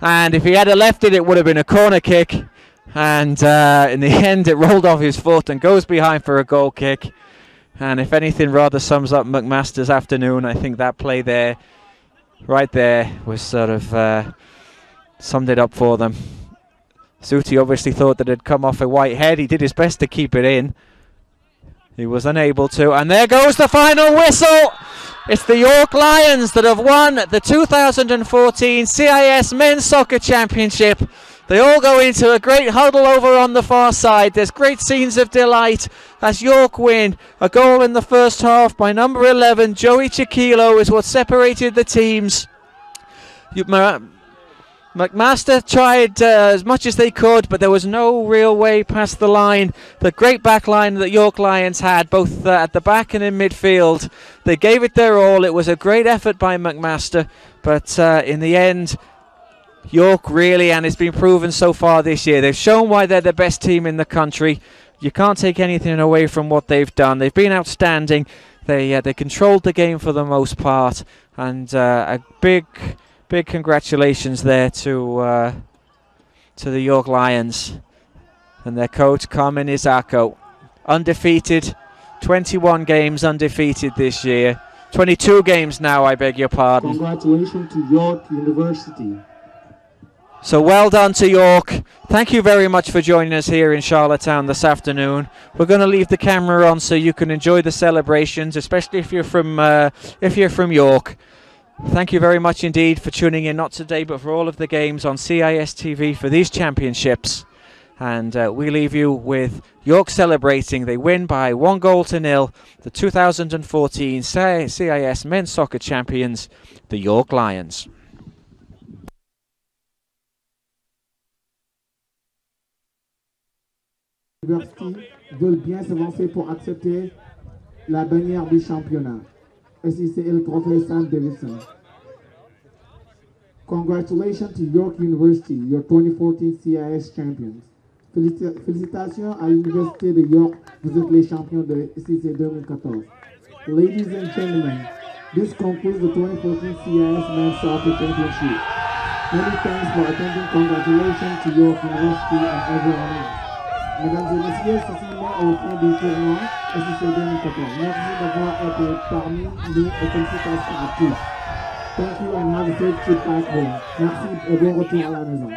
and if he had a left it, it would have been a corner kick. And uh, in the end, it rolled off his foot and goes behind for a goal kick. And if anything rather sums up McMaster's afternoon, I think that play there, right there, was sort of uh, summed it up for them. Suti obviously thought that it had come off a white head. He did his best to keep it in. He was unable to. And there goes the final whistle. It's the York Lions that have won the 2014 CIS Men's Soccer Championship. They all go into a great huddle over on the far side. There's great scenes of delight as York win. A goal in the first half by number 11, Joey Chiquilo, is what separated the teams. McMaster tried uh, as much as they could, but there was no real way past the line. The great back line that York Lions had, both uh, at the back and in midfield, they gave it their all. It was a great effort by McMaster, but uh, in the end, York really, and it's been proven so far this year, they've shown why they're the best team in the country. You can't take anything away from what they've done. They've been outstanding. They uh, they controlled the game for the most part, and uh, a big big congratulations there to uh, to the York Lions and their coach Carmine Isacco. Undefeated, 21 games undefeated this year. 22 games now, I beg your pardon. Congratulations to York University. So well done to York. Thank you very much for joining us here in Charlottetown this afternoon. We're going to leave the camera on so you can enjoy the celebrations, especially if you're from uh, if you're from York. Thank you very much indeed for tuning in, not today, but for all of the games on CIS TV for these championships. And uh, we leave you with York celebrating. They win by one goal to nil. The 2014 CIS Men's Soccer Champions, the York Lions. veulent bien s'avancer pour accepter la bannière du championnat. SECL Sam Davidson. Congratulations to York University, your 2014 CIS champions. Félicitations à l'Université de York, vous êtes les champions de SEC 2014. Ladies and gentlemen, this concludes the 2014 CIS Men's Soccer Championship. Many thanks for attending. Congratulations to York University and everyone else. Mesdames et messieurs, au fin du tournoi SEC 2014. Merci d'avoir été parmi nous et félicitations à tous. Thank you and have a safe trip back home. Merci et bon retour à la maison.